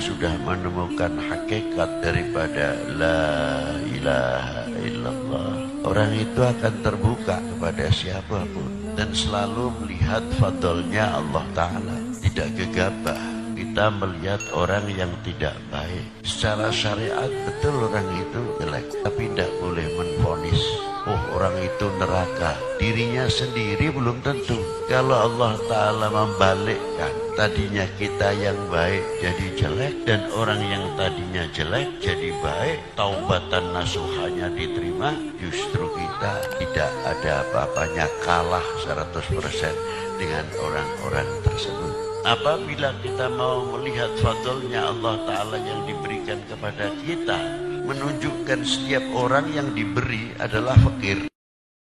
sudah menemukan hakikat daripada La ilaha illallah Orang itu akan terbuka kepada siapa pun Dan selalu melihat fadlnya Allah Ta'ala Tidak gegabah kita melihat orang yang tidak baik. Secara syariat betul orang itu jelek, tapi tidak boleh menfonis. Orang itu neraka, dirinya sendiri belum tentu. Kalau Allah Ta'ala membalikkan, tadinya kita yang baik jadi jelek, dan orang yang tadinya jelek jadi baik, taubatan nasuhanya diterima, justru kita tidak ada apa-apanya kalah 100% dengan orang-orang tersebut. Apabila kita mau melihat fadlnya Allah Ta'ala yang diberikan kepada kita Menunjukkan setiap orang yang diberi adalah fakir